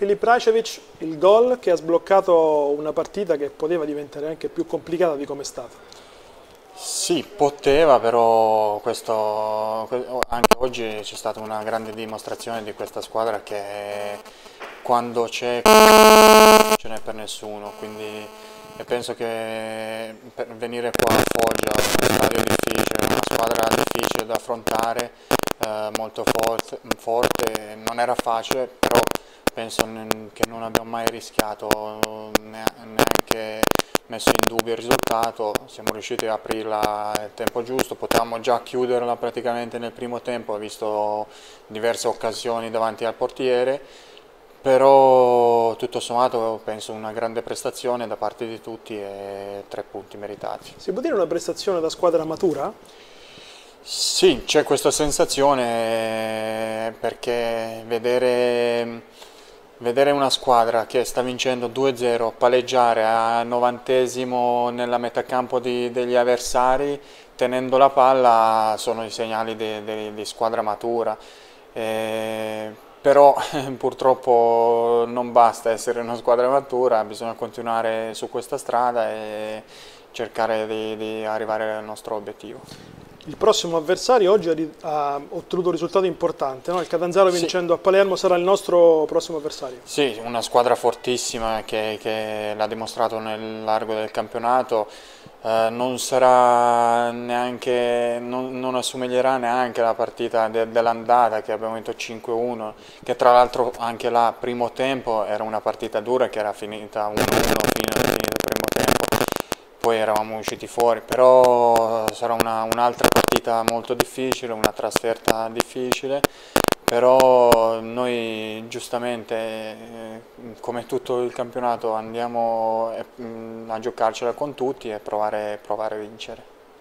Filip Rajcevic, il gol che ha sbloccato una partita che poteva diventare anche più complicata di come è stata. Sì, poteva, però questo, anche oggi c'è stata una grande dimostrazione di questa squadra che quando c'è non ce n'è per nessuno, quindi penso che per venire qua a Foggia, uno stadio difficile, una squadra difficile da affrontare, eh, molto forte, forte, non era facile, però penso che non abbiamo mai rischiato neanche messo in dubbio il risultato, siamo riusciti a aprirla nel tempo giusto, potevamo già chiuderla praticamente nel primo tempo, ho visto diverse occasioni davanti al portiere, però tutto sommato penso una grande prestazione da parte di tutti e tre punti meritati. Si può dire una prestazione da squadra matura? Sì, c'è questa sensazione perché vedere Vedere una squadra che sta vincendo 2-0 paleggiare a novantesimo nella metà campo di, degli avversari tenendo la palla sono i segnali di, di, di squadra matura. Eh, però purtroppo non basta essere una squadra matura, bisogna continuare su questa strada e cercare di arrivare al nostro obiettivo il prossimo avversario oggi ha, ottenuto un risultato importante, no? il Catanzaro vincendo sì. a Palermo sarà il nostro prossimo avversario. Sì, una squadra fortissima che, che l'ha dimostrato nel largo del campionato, eh, non, sarà neanche, non, non, assomiglierà neanche alla partita de, dell'andata che abbiamo vinto 5-1, che tra l'altro anche là primo tempo era una partita dura che era finita 1-1 fino, fino poi eravamo usciti fuori, però sarà un'altra un partita molto difficile, una trasferta difficile, però noi giustamente eh, come tutto il campionato andiamo eh, a giocarcela con tutti e provare, provare a vincere.